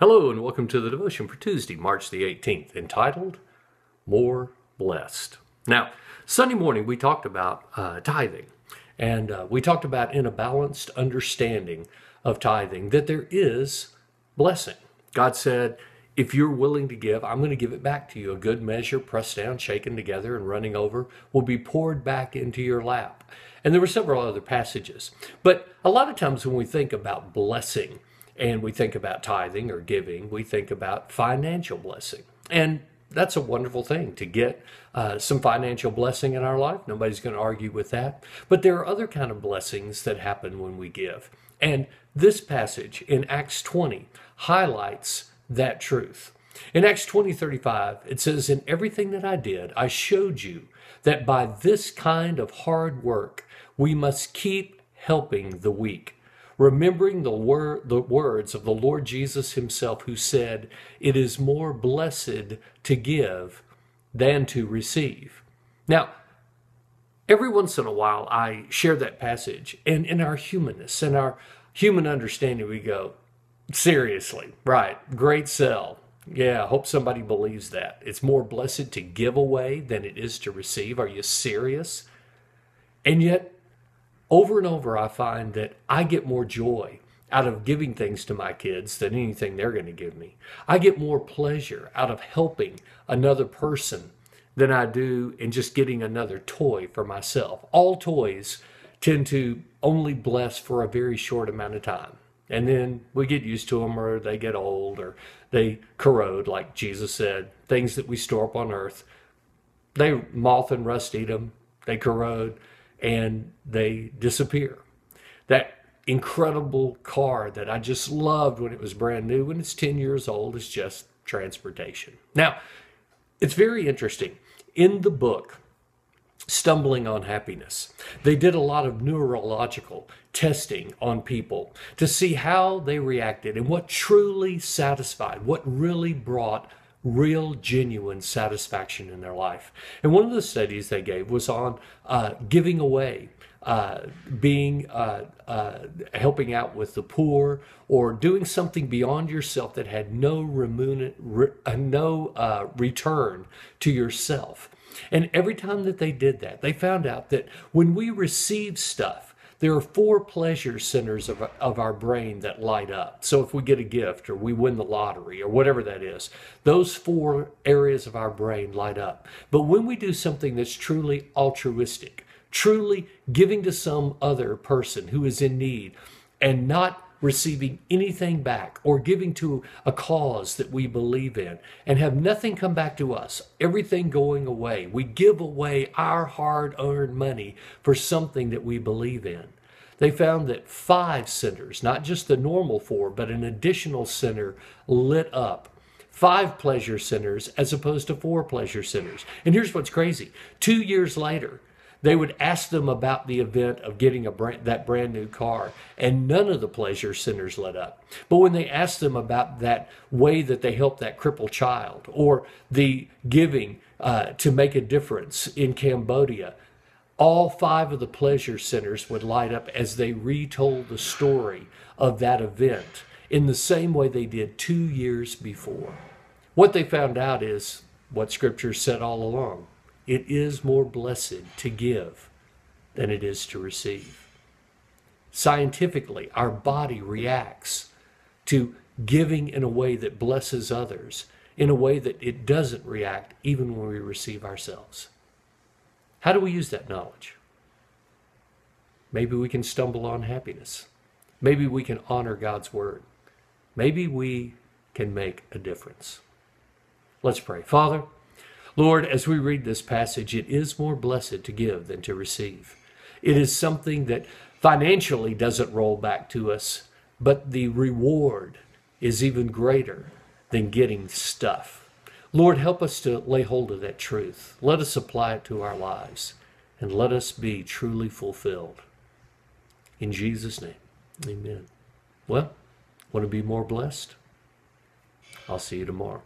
Hello, and welcome to the devotion for Tuesday, March the 18th, entitled More Blessed. Now, Sunday morning we talked about uh, tithing, and uh, we talked about in a balanced understanding of tithing that there is blessing. God said, if you're willing to give, I'm going to give it back to you. A good measure, pressed down, shaken together, and running over, will be poured back into your lap. And there were several other passages. But a lot of times when we think about blessing, and we think about tithing or giving, we think about financial blessing. And that's a wonderful thing to get uh, some financial blessing in our life. Nobody's going to argue with that. But there are other kind of blessings that happen when we give. And this passage in Acts 20 highlights that truth. In Acts 20 35, it says, In everything that I did, I showed you that by this kind of hard work, we must keep helping the weak remembering the, wor- the words of the Lord Jesus himself, who said, It is more blessed to give than to receive. Now, every once in a while, I share that passage, and in our humanness and our human understanding, we go, Seriously, right, great sell. Yeah, I hope somebody believes that. It's more blessed to give away than it is to receive. Are you serious? And yet, over and over, I find that I get more joy out of giving things to my kids than anything they're going to give me. I get more pleasure out of helping another person than I do in just getting another toy for myself. All toys tend to only bless for a very short amount of time. And then we get used to them or they get old or they corrode, like Jesus said. Things that we store up on earth, they moth and rust eat them, they corrode and they disappear. That incredible car that I just loved when it was brand new, when it's 10 years old, is just transportation. Now, it's very interesting. In the book, Stumbling on Happiness, they did a lot of neurological testing on people to see how they reacted and what truly satisfied, what really brought real, genuine satisfaction in their life. And one of the studies they gave was on uh, giving away. Uh, being uh, uh helping out with the poor or doing something beyond yourself that had no remun- re- uh, no uh, return to yourself and every time that they did that they found out that when we receive stuff there are four pleasure centers of, of our brain that light up. So if we get a gift or we win the lottery or whatever that is, those four areas of our brain light up. But when we do something that's truly altruistic, truly giving to some other person who is in need and not receiving anything back or giving to a cause that we believe in and have nothing come back to us, everything going away. We give away our hard earned money for something that we believe in. They found that five centers, not just the normal four, but an additional center lit up five pleasure centers as opposed to four pleasure centers. And here's what's crazy two years later, they would ask them about the event of getting a brand, that brand new car, and none of the pleasure centers lit up. But when they asked them about that way that they helped that crippled child, or the giving uh, to make a difference in Cambodia, all five of the pleasure centers would light up as they retold the story of that event in the same way they did two years before. What they found out is what Scripture said all along it is more blessed to give than it is to receive. Scientifically, our body reacts to giving in a way that blesses others, in a way that it doesn't react even when we receive ourselves. How do we use that knowledge? Maybe we can stumble on happiness. Maybe we can honor God's word. Maybe we can make a difference. Let's pray. Father, Lord, as we read this passage, it is more blessed to give than to receive. It is something that financially doesn't roll back to us, but the reward is even greater than getting stuff. Lord, help us to lay hold of that truth. Let us apply it to our lives, and let us be truly fulfilled. In Jesus' name, amen. Well, want to be more blessed? I'll see you tomorrow.